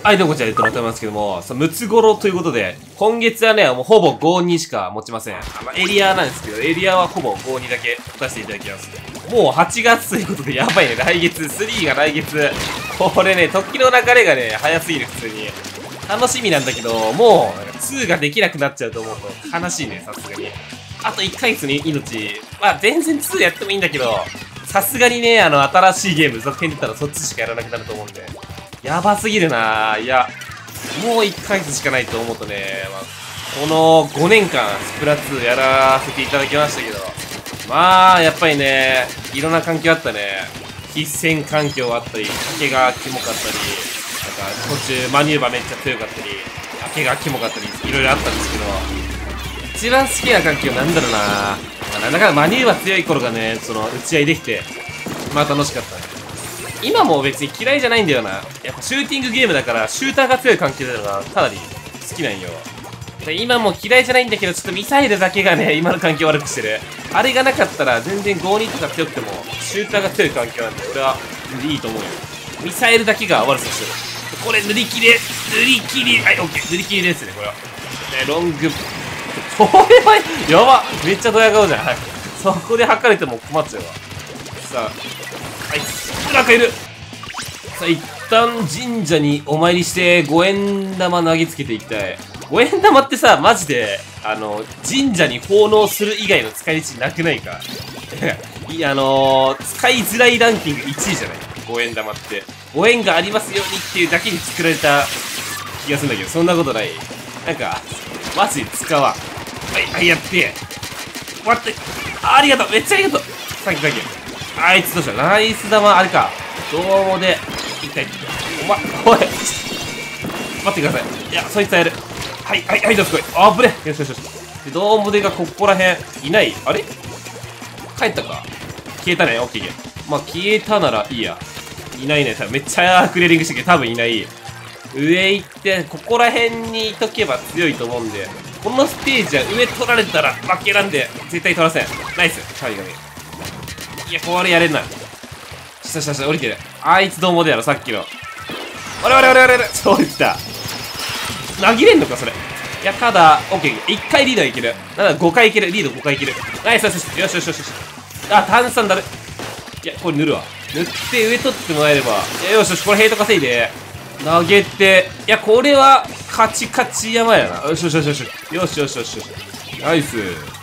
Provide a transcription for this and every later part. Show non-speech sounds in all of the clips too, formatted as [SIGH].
はい、どうもこんにちは、えっと、なってますけども、さ、ムツゴロウということで、今月はね、もうほぼ5-2しか持ちません。まあ、エリアなんですけど、エリアはほぼ5-2だけ出していただきます。もう8月ということで、やばいね、来月、3が来月。これね、時の流れがね、早すぎる、普通に。楽しみなんだけど、もう、2ができなくなっちゃうと思うと、悲しいね、さすがに。あと1ヶ月に命、まあ全然2やってもいいんだけど、さすがにね、あの、新しいゲーム続編出たらそっちしかやらなくなると思うんで。やばすぎるな。いや、もう1ヶ月しかないと思うとね、まあ、この5年間、スプラ2やらせていただきましたけど、まあ、やっぱりね、いろんな環境あったね。必戦環境あったり、竹がキモかったり、なんか途中マニューバーめっちゃ強かったり、竹がキモかったり、いろいろあったんですけど、一番好きな環境なんだろうなまあ、なんだかマニューバー強い頃がね、その、打ち合いできて、まあ楽しかったね。今も別に嫌いじゃないんだよな。やっぱシューティングゲームだから、シューターが強い環境なのがかなり好きなんよ。今も嫌いじゃないんだけど、ちょっとミサイルだけがね、[LAUGHS] 今の環境悪くしてる。あれがなかったら、全然52とか強くても、シューターが強い環境なんで、俺はいいと思うよ。ミサイルだけが悪さしてる。これ塗り切れ、塗り切り、はい、オッケー、塗り切りですね、これは。ね、ロング、これは、やばめっちゃドヤ顔じゃん。はい。そこで測れても困っちゃうわ。さあ、はい、なんかいるさあ、一旦神社にお参りして、五円玉投げつけていきたい。五円玉ってさ、マジで、あの、神社に奉納する以外の使い道なくないか？[LAUGHS] いや、あのー、使いづらいランキング1位じゃない？五円玉って。ご縁がありますようにっていうだけに作られた気がするんだけど、そんなことない。なんか、マジで使わん。はい、はい、やって。待って。あありがとう。めっちゃありがとう。サンキューサンキュー。あいつどうした？ナイス玉、あれか。どうもで、一回。お前、おい。待ってください。いや、そいつはやる。はい、はい、はい、どすこい。あぶね。よしよしよし。で、どうもでがここらへん、いないあれ？帰ったか消えたね。オッケー。まあ、消えたならいいや。いないね。多分めっちゃクレーリングしてけど、多分いない。上行って、ここら辺にいとけば強いと思うんで、このステージは上取られたら負けなんで、絶対取らせん。ナイス。はい、がね。いや、これやれんな。したしたした、降りてる。あいつどうもでやろ、さっきの。あれあれあれあれあれ、ちょ、降りてた。投げれんのか、それ。いや、ただ、オッケー、1回リードはいける。だから5回いける、リード5回いける。ナイス、よしよし、よしよしよし。あ、炭酸だる。いや、これ塗るわ。塗って上取ってもらえれば。よしよし、これヘイト稼いで。投げて、いや、これは、カチカチ山やな。よしよしよし。よしよしよしよし。ナイス。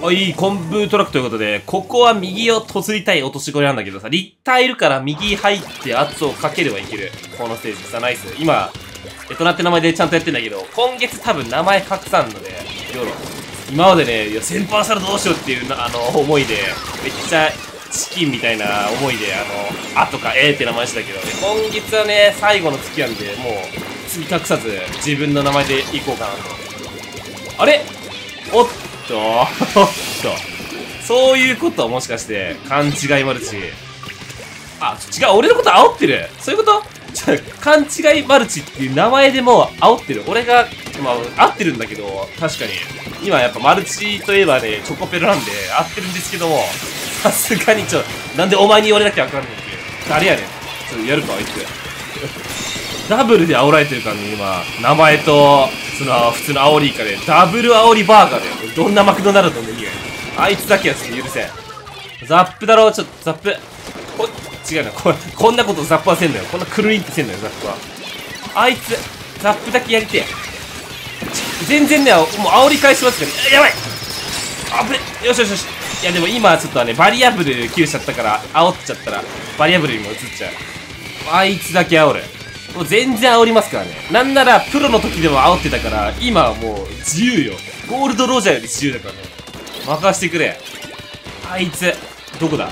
あ、いい、コンブトラックということで、ここは右をとずりたい落とし子なんだけどさ、立体いるから右入って圧をかければいける。このステージさ、ナイス。今、えとなって名前でちゃんとやってんだけど、今月多分名前隠さんので、ヨロ。今までね、いや、先輩したらどうしようっていう、あの、思いで、めっちゃ、チキンみたいな思いで、あの、あとかえーって名前してたけど、今月はね、最後の月なんで、もう、次隠さず、自分の名前でいこうかなと。あれ？おっと、おっと。[LAUGHS] そういうことはもしかして、勘違いマルチ？あ、違う、俺のこと煽ってるそういうこと？ちょ勘違いマルチっていう名前でも煽ってる。俺が、まあ、合ってるんだけど、確かに。今やっぱマルチといえばね、チョコペロなんで合ってるんですけども、さすがにちょ、なんでお前に言われなきゃわかんないっていう。誰やねん。ちょっとやるか、あいつ。ダブルで煽られてるからね、今。名前と、その、普通の煽り以下で、ダブル煽りバーガーだよ。どんなマクドナルドのいいやあいつだけはちょっと許せん。ザップだろ、ちょっと、ザップ。こ違うな、ここんなことザップはせんのよ。こんなクルリンってせんのよ、ザップは。あいつ、ザップだけやりてえ。全然ね、もう煽り返しますから、やばいあぶねよしよしよし。いやでも今ちょっとね、バリアブル切れちゃったから、煽っちゃったら、バリアブルにも移っちゃう。あいつだけ煽る。もう全然煽りますからね。なんなら、プロの時でも煽ってたから、今はもう自由よ。ゴールドロジャーより自由だからね。任してくれ。あいつ、どこだ？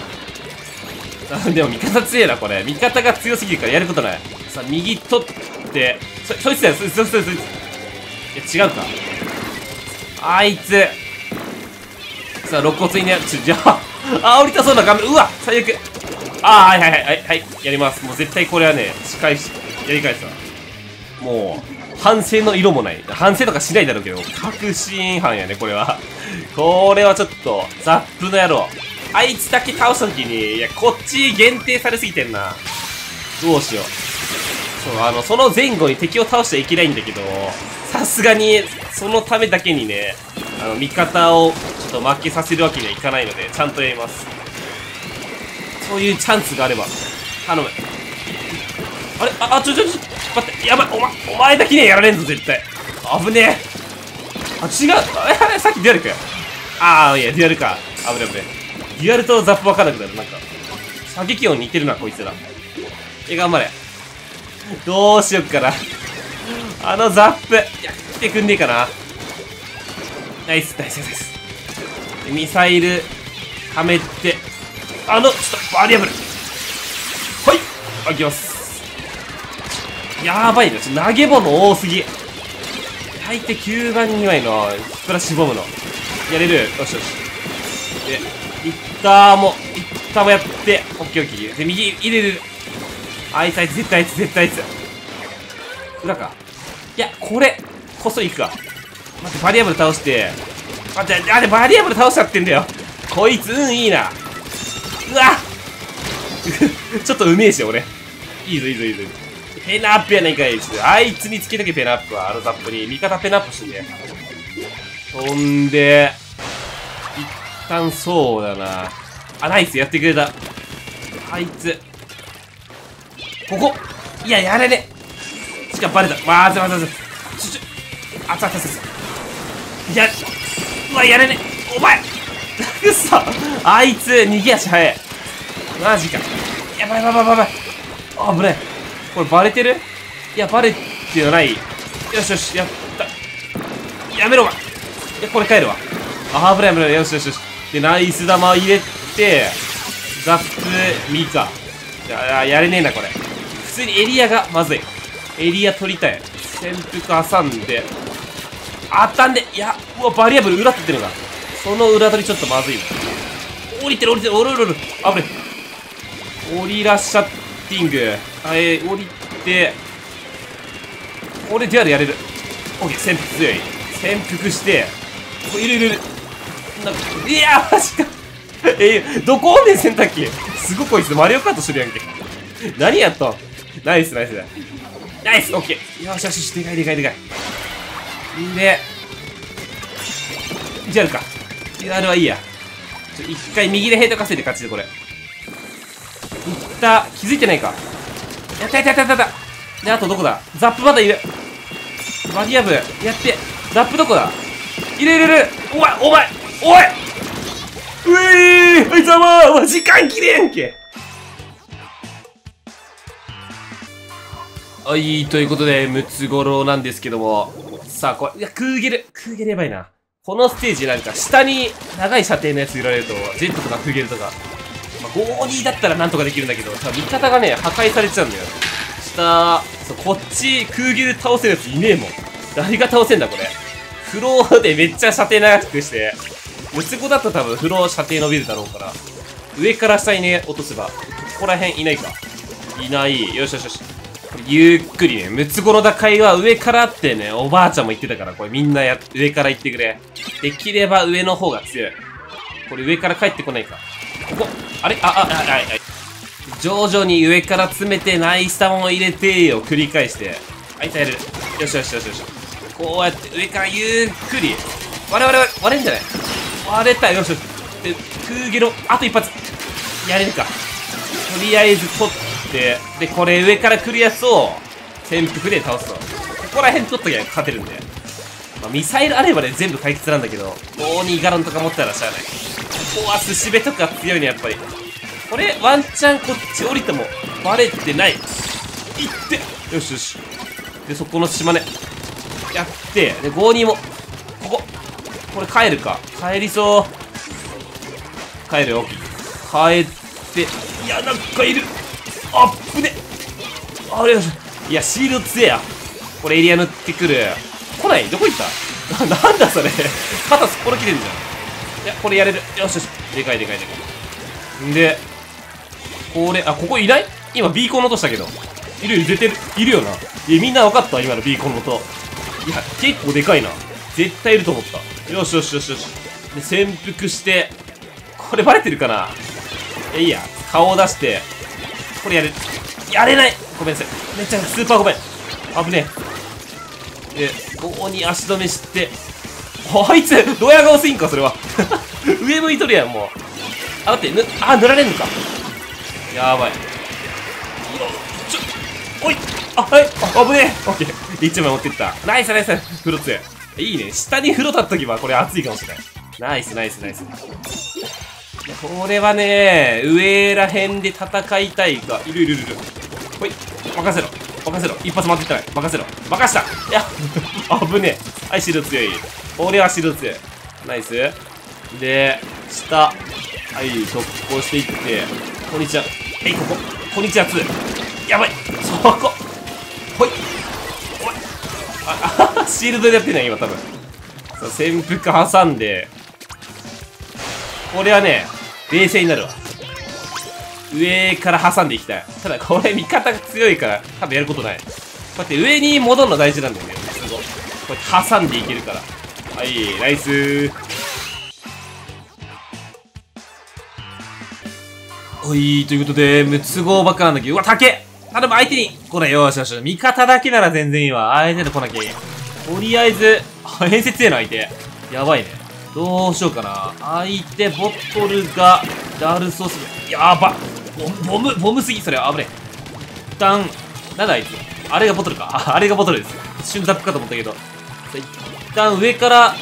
あ [LAUGHS] でも味方強えな、これ。味方が強すぎるからやることない。さあ、右取って、そ、そいつだよ、そいつ、そいつ、そいつ。いや、違うか。あいつ。さあ、肋骨にね、ちょ、じゃあ、あ、降りたそうな画面、うわ最悪。あー、はいはいはい、はい、はい、やります。もう絶対これはね、仕返し、やり返すわ。もう、反省の色もない。反省とかしないだろうけど、確信犯やね、これは。これはちょっと、ザップの野郎。あいつだけ倒した時に、いや、こっち限定されすぎてんな。どうしよう。そう、あの、その前後に敵を倒しちゃいけないんだけど、さすがに、そのためだけにね、あの、味方をちょっと負けさせるわけにはいかないので、ちゃんとやります。そういうチャンスがあれば、頼む。あれ？あ、あ、ちょちょちょ、待って、やばい、お前、お前だけにはやられんぞ、絶対。危ねえ。あ、違う。あれ、さっきデュアルかよ。ああ、いや、デュアルか。危ね危ね。デュアルとザップ分からなくなる。なんか、射撃音似てるな、こいつら。え、頑張れ。どうしよっかな。あのザップ。いや、来てくんねえかな。ナイス、ナイス、ナイス。ミサイル、はめて、あの、ちょっと、バリアブル。ほい開きます。やばいな。ちょっと投げ物多すぎ。相手9番2枚のスプラッシュボムの。やれるよしよし。で、いったーも、いったーもやって、オッケーオッケー。で、右入れる。あいつあいつ、絶対あいつ、絶対あいつ。裏か。いや、これ、こそ行くか。待って、バリアブル倒して。待って、あれ、バリアブル倒しちゃってんだよ。こいつ、うん、いいな。うわ [LAUGHS] ちょっとうめえし、俺。いいぞ、いいぞ、いいぞ。ペナップやないかい。あいつにつけとけ、ペナップは。あのザップに。味方ペナップしてね。飛んで、一旦そうだな。あ、ナイス、やってくれた。あいつ。ここいや、やれねしかもバレた。わー、ずまずまず。ちょちょ。あつあつあつ。いや、うわ、やれねお前くそあいつ、逃げ足早い。マジか。やばいやばいやばいやばい。あ、危ない。これバレてる？いや、バレてはない。よしよし、やった。やめろわ。いや、これ帰るわ。あ、危ない危ない。よしよしよし。で、ナイス玉入れて、ザップ、ミカ。いや、やれねえな、これ。普通にエリアがまずい。エリア取りたい。潜伏挟んで、あったんで、いや、うわ、バリアブル裏取ってるのか。その裏取りちょっとまずいな。降りてる降りてる、おるおるおる。危ない。降りらっしゃっティング。はい、降りて、俺デュアルやれる。オッケー、潜伏強い。潜伏して、こいるいるいる。いやマジか。えどこおんねん、洗濯機。すごいこいつ、マリオカートしてるやんけ。何やったナイス、ナイス。ナイス、オッケー。よしよしよし、でかいでかいでかい。んで、デュアルか。デュアルはいいや。一回右でヘイト稼いで勝ちで、これ。いった気づいてないかやったやったやったやった。であとどこだ？ザップまだいる。バリアブやって。ザップどこだ？いるいるる。お前お前おい！うえーあいつはもう時間切れんけ。はい、ということで、ムツゴロウなんですけども。さあ、これ、いや、クーゲル、クーゲルやばいな。このステージなんか、下に長い射程のやついられると、ジェットとかクーゲルとか、まあ、5-2だったらなんとかできるんだけど、味方がね、破壊されちゃうんだよ。下、そう、こっち空気で倒せるやついねえもん。誰が倒せんだ、これ。フローでめっちゃ射程長くして、ムツゴだと多分フロー射程伸びるだろうから、上から下にね、落とせば、ここら辺いないか。いない。よしよしよし。ゆっくりね、ムツゴの打開は上からってね、おばあちゃんも言ってたから、これみんなや、上から行ってくれ。できれば上の方が強い。これ上から帰ってこないか。ここ、あれ？あ、あ、あ、あ、あ、徐々に上から詰めて、ナイス玉を入れてを繰り返して、あいたやる。よしよしよしよし。こうやって上からゆっくり。我々は割れんじゃない？割れたよしよし。で、空気の、あと一発。やれるか。とりあえず取って、で、これ上から来るやつを、潜伏で倒すと。ここら辺取っときゃ勝てるんで。まあ、ミサイルあればね、全部解決なんだけど、5-2ガロンとか持ったらしゃあない。ここは寿司べとか強いね、やっぱり。これ、ワンチャンこっち降りてもバレてない。いってよしよし。で、そこの島根。やって、で、5-2も、ここ。これ帰るか。帰りそう。帰るよ。帰って、いや、なんかいる。あっぶね。あれよし。いや、シールド強えや。これエリア塗ってくる。来ない？どこ行った？[LAUGHS] なんだそれ肩すっぽろきてんじゃん。いや、これやれる。よしよし。でかいでかいでかい。んで、これ、あ、ここいない？今ビーコンの音したけど。いるいる、出てる。いるよな。いや、みんな分かった？今のビーコンの音。いや、結構でかいな。絶対いると思った。よしよしよしよし。で、潜伏して、これバレてるかな？え、いいや。顔を出して、これやる。やれないごめんなさい。めっちゃスーパーごめん。危ねえ。で、ここに足止めして、あいつ、ドヤ顔すぎんか、それは。[LAUGHS] 上向いとるやん、もう。あ、待って、ぬ、あ、塗られんのか。やばい。ちょ、おいあ、はい、あ、危ねえオッケー。一枚持ってった。ナイスナイス風呂強い。いね。下に風呂立っとけば、これ熱いかもしれない。ナイスナイスナイス。これはね、上ら辺で戦いたいが、いるいるいるいる。ほい、任せろ。任せろ。一発待ってたい。任せろ。任したいや、[LAUGHS] 危ねえ。はい、白強い。俺は白強い。ナイス。で、下。はい、速攻していって。こんにちは。えい、ここ。こんにちは、2。やばい。そこ。ほい。おい。あ、あ、シールドでやってない今多分。そう、潜伏挟んで。これはね、冷静になるわ。上から挟んでいきたい。ただこれ味方が強いから多分やることない。こうやって上に戻るの大事なんだよね。すごい。こうやって挟んでいけるから。はい、ナイスー。おい、ということで、無都合ばっかなんだけど、うわ、竹頼む、相手にこれ、よしよし。味方だけなら全然いいわ。相手で来なきゃいい。とりあえず、変説への相手。やばいね。どうしようかな。相手ボトルが、ダルソース。やばボム、ボムすぎ、それ危ねえ。一旦、なんだあいつ。あれがボトルか。あ、あれがボトルです。一瞬ザップかと思ったけど。旦上から、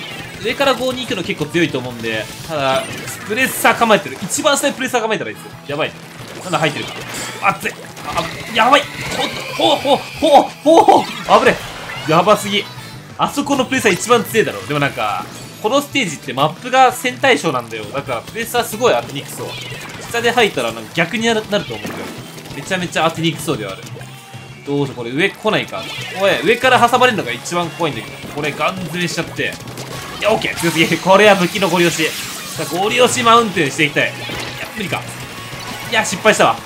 上から5に行くの結構強いと思うんで、ただ、プレッサー構えてる。一番下にプレッサー構えたらいいですよ。やばいね。なんだ入ってるか。熱い。あ、やばいほ、ほ、ほ、ほ、ほ、ほ、危ねえ。やばすぎ。あそこのプレッサー一番強いだろ。でもなんか、このステージってマップが戦対称なんだよ。だからプレッサーすごい当てにくそう。下で入ったらなんか逆になると思うんだよ。めちゃめちゃ当てにくそうではある。どうしよう、これ上来ないか。おい、上から挟まれるのが一番怖いんだけど。これガン詰めしちゃって。いや、オッケー強すぎ。これは武器のゴリ押し。さ、ゴリ押しマウンテンしていきたい。いや、無理か。いや、失敗したわ。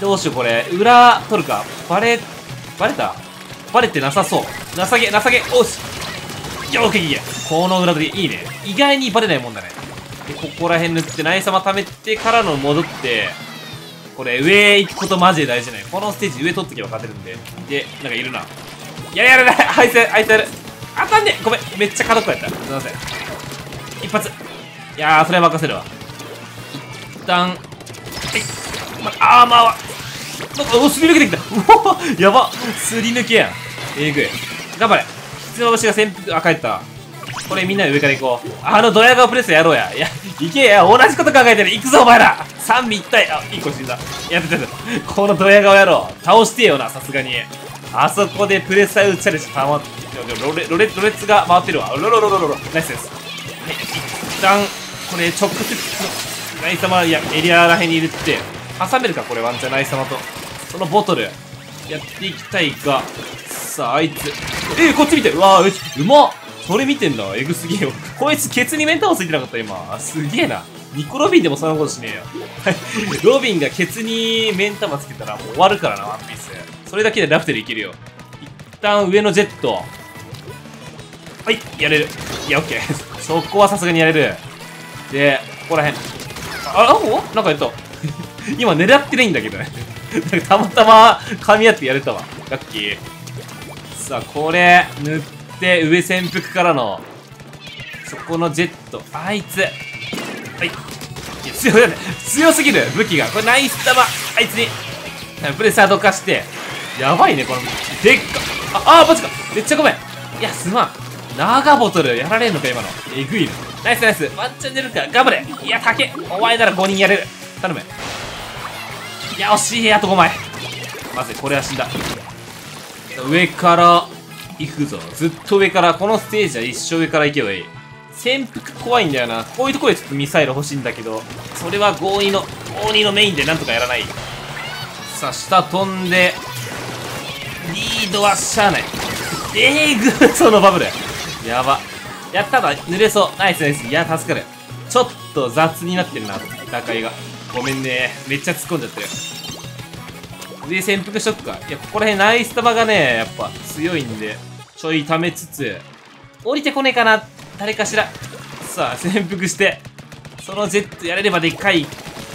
どうしよう、これ。裏取るか。バレ、バレた？バレてなさそう。情け、情け、おし。よけいいこの裏取りいいね意外にバレないもんだねでここら辺塗って内様貯めてからの戻ってこれ上行くことマジで大事ね。このステージ上取っとけば勝てるんで。でなんかいるな。いややらないあいつあいつやる。あかんねごめんめっちゃ角っこやった。すいません。一発。いやーそれは任せるわ。一旦。はい、まアーマーはなんかおすり抜けてきた。うわやば。すり抜けやん。えぐい。頑張れ。つの星が潜伏、あ、帰った。これみんなで上から行こう。あのドヤ顔プレスやろうや。いや、行けや。同じこと考えてる。行くぞ、お前ら。三位一体。あ、一個死んだ。やってた。このドヤ顔やろう。倒してよな、さすがに。あそこでプレッサー打ちゃれしてたまっ、ロレ、ロレ、ロレツが回ってるわ。ロロロロロロ。ナイスです。はい、一旦、これ直接、ナイス様、いや、エリアらへんにいるって、挟めるか、これワンチャンナイス様と。そのボトル、やっていきたいが、さあ、あいつ。えー、こっち見てうわー、うまっそれ見てんだ。エグすぎよ。こいつ、ケツにメンタもついてなかった、今。すげえな。ニコ・ロビンでもそんなことしねえよ。[LAUGHS] ロビンがケツに目ん玉つけたらもう終わるからな、ワンピース。それだけでラフテルいけるよ。一旦上のジェット。はい、やれる。いや、オッケー。[LAUGHS] そこはさすがにやれる。で、ここら辺。あ、あ、おなんかやった。[LAUGHS] 今狙ってないんだけどね。たまたま噛み合ってやれたわ。ラッキー。さあ、これ、塗って、上潜伏からの、そこのジェット、あいつ。はい。い、強い。強すぎる、武器が。これナイス玉、あいつに、プレッサーどかして、やばいね、この武器。でっか。あ、あマジか。めっちゃごめん。いや、すまん。長ボトル、やられんのか、今の。えぐいね。ナイスナイス。ワンチャン出るか。頑張れ。いや、竹。お前なら5人やれる。頼む。いや、惜しい。あと5枚。まずい、これは死んだ。上から行くぞ。ずっと上から、このステージは一生上から行けばいい。潜伏怖いんだよな。こういうところでちょっとミサイル欲しいんだけど、それは合意の、合意のメインでなんとかやらない。さあ、下飛んで、リードはしゃあない。えー、ぐそのバブル。やば。やっただ、濡れそう。ナイスナイス。いや、助かる。ちょっと雑になってるな、戦いが。ごめんね。めっちゃ突っ込んじゃってる。上潜伏しとくか。いや、ここら辺ナイス玉がね、やっぱ強いんで、ちょい溜めつつ、降りてこねえかな誰かしら。さあ、潜伏して。そのジェットやれればでっかい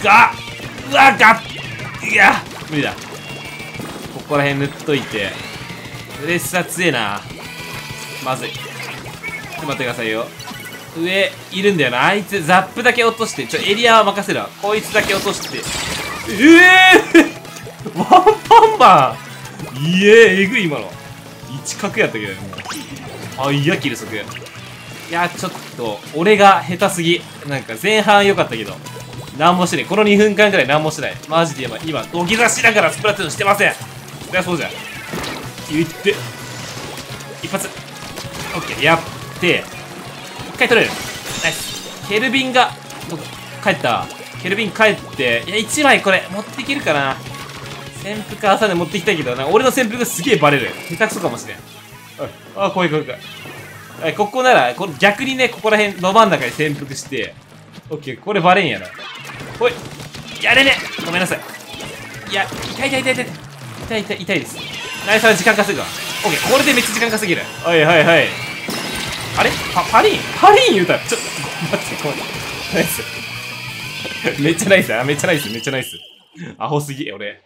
がうわがいや無理だ。ここら辺塗っといて。プレッシャー強えな。まずい。ちょっと待ってくださいよ。上いるんだよな。あいつザップだけ落としてちょエリアは任せるわ。こいつだけ落として。ええー、[LAUGHS] ワンパンマンいええぐい今の一角やったけどねもう。あいやキル速いやちょっと俺が下手すぎ。なんか前半良かったけど。何もしてない。この2分間くらい何もしてない。マジで今今土下座しながらスプラトゥーンしてません。そりゃそうじゃん。言って。一発。オッケー。やって。一回取れる。ナイス。ケルビンが帰った。ケルビン帰って。いや1枚これ持っていけるかな。潜伏朝で持ってきたいけどな。俺の潜伏がすげえバレる。下手くそかもしれん。あ怖い怖い怖い。はいここならこれ逆にねここら辺ど真ん中に潜伏して。オッケー。これバレんやろ。ほい。やれね。ごめんなさい。いや痛い痛い痛い痛い。痛い痛い痛いです。ナイスは時間稼ぐわ。オッケー。これでめっちゃ時間稼げる。はいはいはい。あれ？パパリン？パリン言うたらちょっと待ってごめんナイス。めっちゃナイスあめっちゃナイスめっちゃナイス。アホすぎ俺